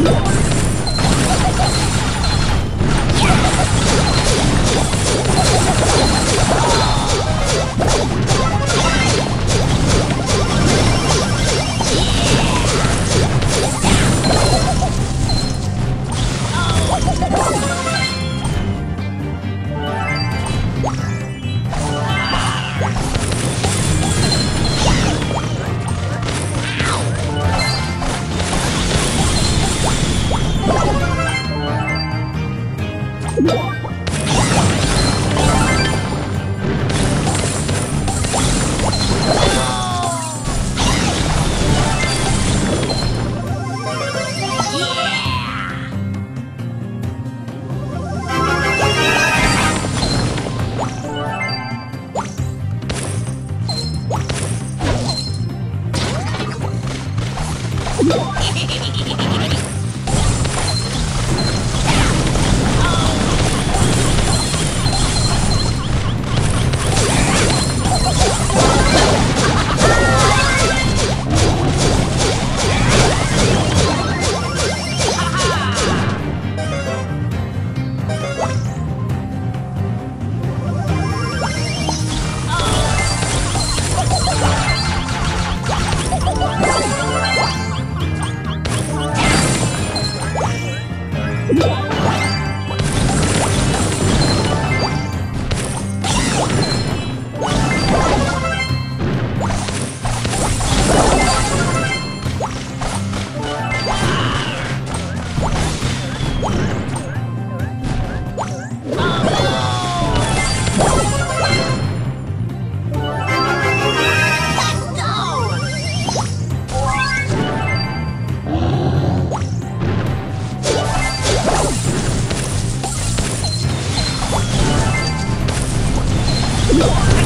you ハハハハ! Yeah. Yeah!